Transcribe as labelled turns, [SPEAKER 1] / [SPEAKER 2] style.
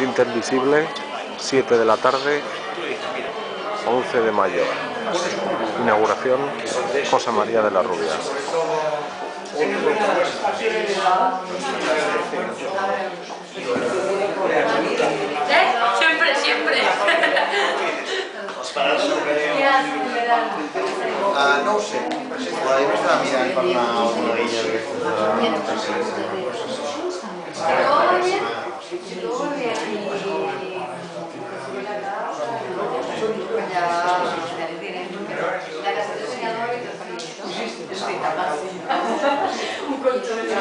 [SPEAKER 1] Cinta Invisible, 7 de la tarde, 11 de mayo. Inauguración José María de la Rubia.
[SPEAKER 2] ¿Eh? Siempre, siempre.
[SPEAKER 3] Ah, no sé. Una la, casa del soñador y. Un colchón
[SPEAKER 2] de la